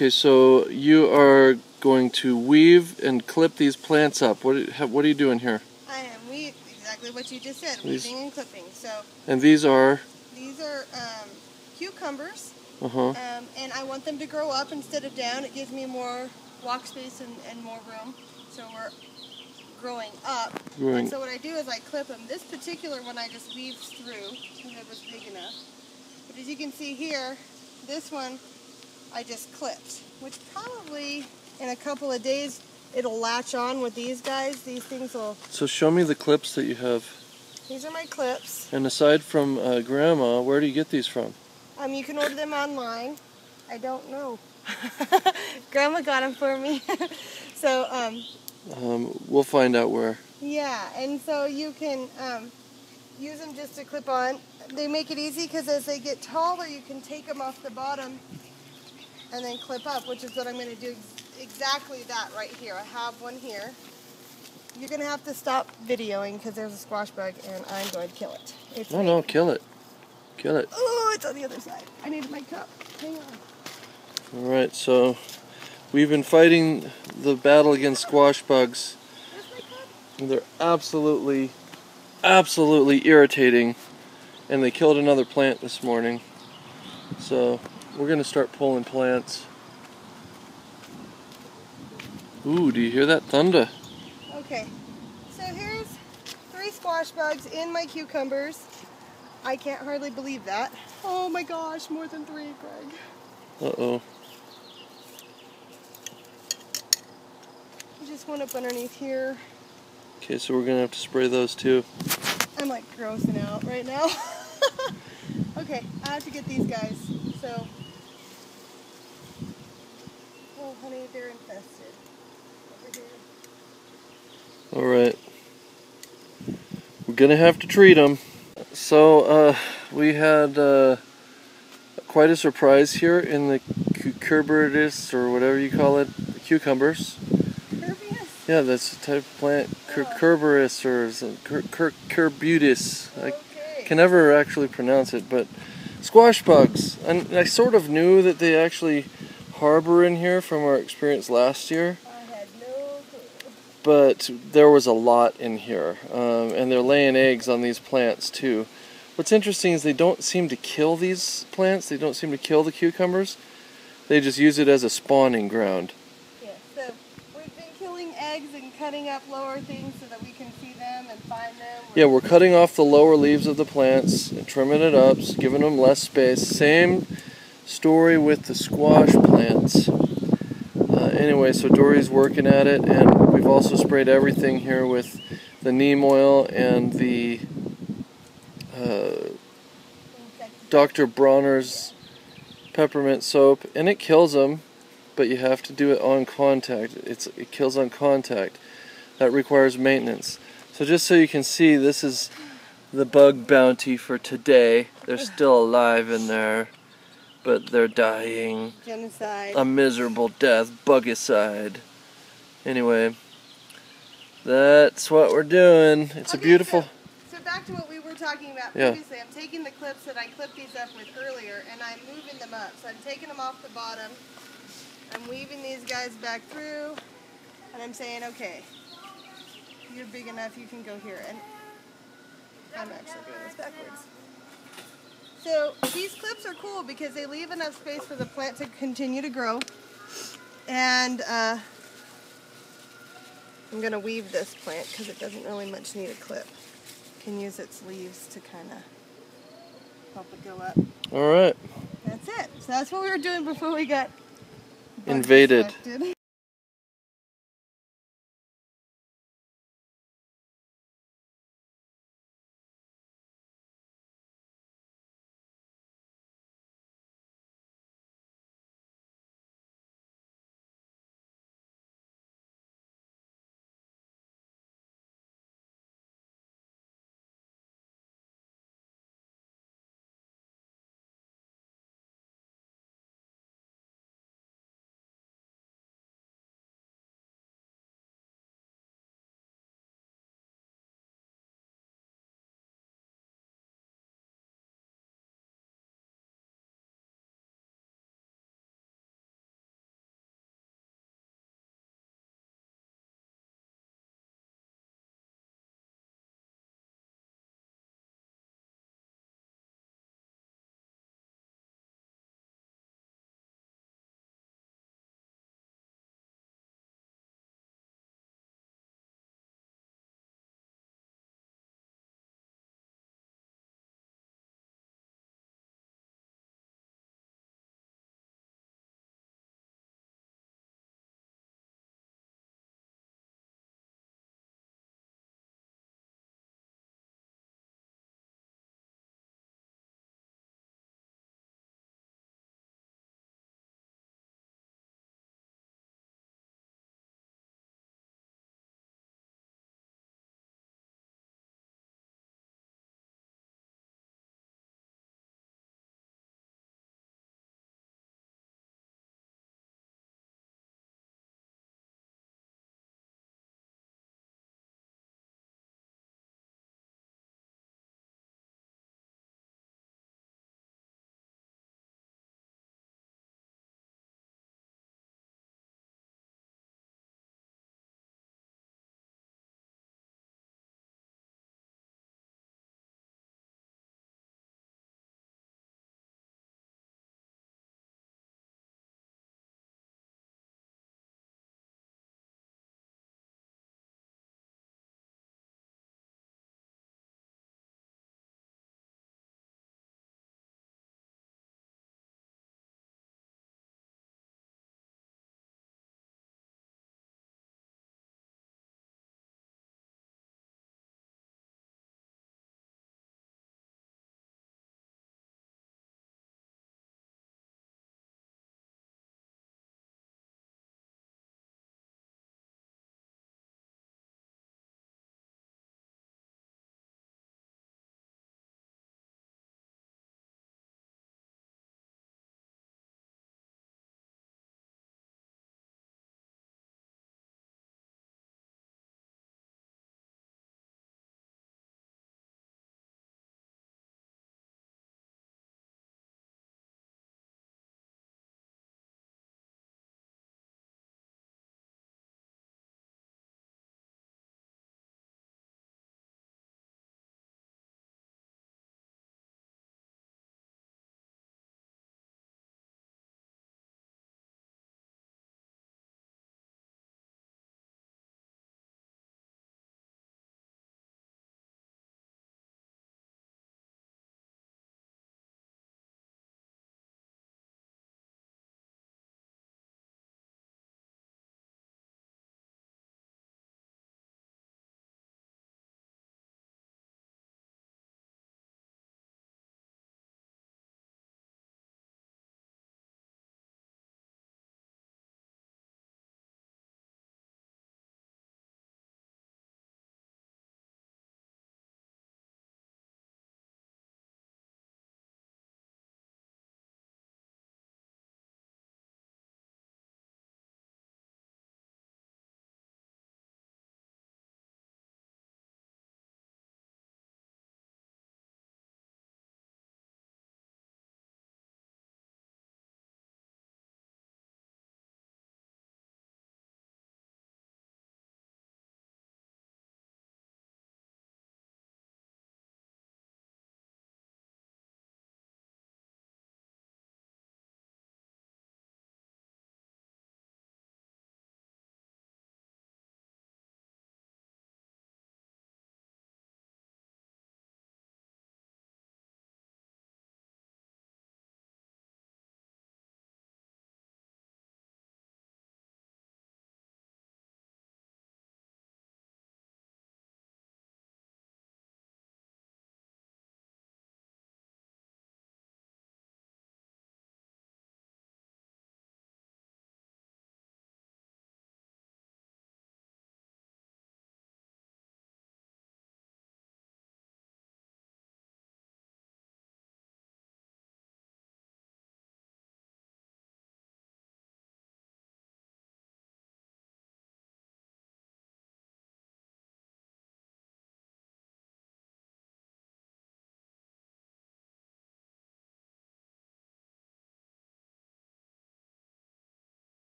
Okay, so you are going to weave and clip these plants up. What what are you doing here? I am weave exactly what you just said, These- weaving and clipping. So And these are these are um, cucumbers, uh huh. um, and I want them to grow up instead of down. It gives me more walk space and, and more room. So we're growing up. Growing. And so what I do is I clip them. This particular one I just weaved through because it was big enough. But as you can see here, this one I just clipped, which probably in a couple of days it'll latch on with these guys. These things will. So show me the clips that you have. These are my clips. And aside from uh, Grandma, where do you get these from? Um, you can order them online. I don't know. Grandma got them for me. so um, Um, we'll find out where. Yeah, and so you can um, use them just to clip on. They make it easy because as they get taller, you can take them off the bottom and then clip up, which is what I'm going to do exactly that right here. I have one here. You're going to have to stop videoing because there's a squash bug and I'm going to kill it. It's No, no, kill it. Kill it. Oh, it's on the other side. I need my cup. Hang on. All right, so we've been fighting the battle against squash bugs. Where's my cup? And they're absolutely, absolutely irritating. And they killed another plant this morning. So we're gonna start pulling plants. Ooh, do you hear that thunder? Okay, so here's three squash bugs in my cucumbers. I can't hardly believe that. Oh my gosh, more than three, Greg. Uh-oh. Just one up underneath here. Okay, so we're gonna have to spray those too. I'm like grossing out right now. okay, I have to get these guys. So, oh honey, they're infested. Over here. All right. We're gonna have to treat them. So uh, we had uh, quite a surprise here in the cucurbitous or whatever you call it, cucumbers. Pervious? Yeah, that's the type of plant, cucurbitous or some- cur- cur- I can never actually pronounce it, but squash bugs. And I sort of knew that they actually harbor in here from our experience last year I had no clue. But there was a lot in here, um, and they're laying eggs on these plants too. What's interesting is they don't seem to kill these plants. They don't seem to kill the cucumbers. They just use it as a spawning ground. Yeah, so we've been killing eggs and cutting up lower things so that we can see them and find them. Yeah, we're cutting off the lower leaves of the plants, and trimming it up, giving them less space. Same story with the squash plants. Anyway, so Dory's working at it, and we've also sprayed everything here with the neem oil and the uh, Dr. Bronner's peppermint soap, and it kills them, but you have to do it on contact. It's it kills on contact. That requires maintenance. So just so you can see, this is the bug bounty for today. They're still alive in there, but they're dying Genocide. a miserable death, bugicide. Anyway, that's what we're doing. It's a beautiful. So, so back to what we were talking about Yeah. I'm taking the clips that I clipped these up with earlier and I'm moving them up. So I'm taking them off the bottom. I'm weaving these guys back through and I'm saying, okay, you're big enough, you can go here. And I'm actually doing this backwards. So these clips are cool because they leave enough space for the plant to continue to grow. And uh, I'm going to weave this plant because it doesn't really much need a clip. Can use its leaves to kind of help it go up. All right. That's it. So that's what we were doing before we got Invaded.